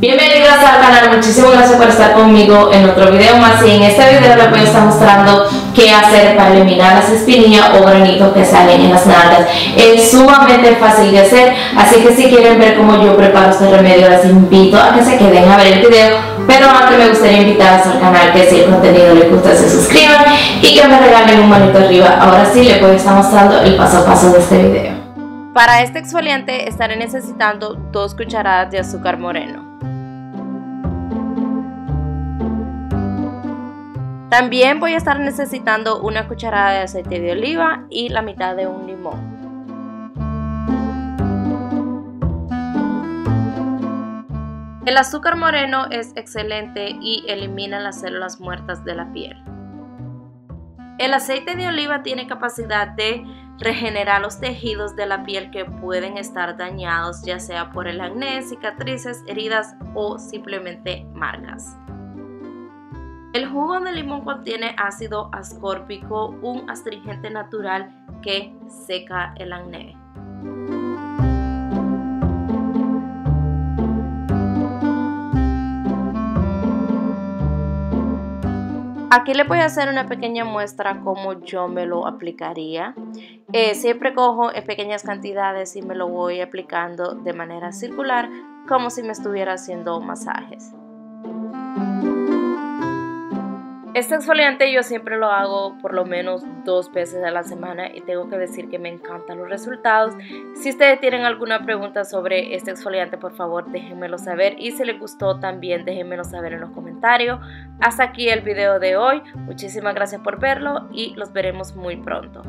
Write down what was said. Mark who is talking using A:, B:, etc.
A: Bienvenidos al canal, muchísimas gracias por estar conmigo en otro video más y en este video les voy a estar mostrando qué hacer para eliminar las espinillas o granitos que salen en las nalgas. Es sumamente fácil de hacer, así que si quieren ver cómo yo preparo este remedio les invito a que se queden a ver el video, pero antes me gustaría invitarlos al canal que si el contenido les gusta se suscriban y que me regalen un manito arriba. Ahora sí les voy a estar mostrando el paso a paso de este video. Para este exfoliante estaré necesitando 2 cucharadas de azúcar moreno. También voy a estar necesitando una cucharada de aceite de oliva y la mitad de un limón. El azúcar moreno es excelente y elimina las células muertas de la piel. El aceite de oliva tiene capacidad de regenerar los tejidos de la piel que pueden estar dañados ya sea por el acné, cicatrices, heridas o simplemente marcas. El jugo de limón contiene ácido ascórbico, un astringente natural que seca el acné. Aquí le voy a hacer una pequeña muestra como yo me lo aplicaría. Eh, siempre cojo en pequeñas cantidades y me lo voy aplicando de manera circular como si me estuviera haciendo masajes. Este exfoliante yo siempre lo hago por lo menos dos veces a la semana y tengo que decir que me encantan los resultados. Si ustedes tienen alguna pregunta sobre este exfoliante, por favor déjenmelo saber y si les gustó también déjenmelo saber en los comentarios. Hasta aquí el video de hoy. Muchísimas gracias por verlo y los veremos muy pronto.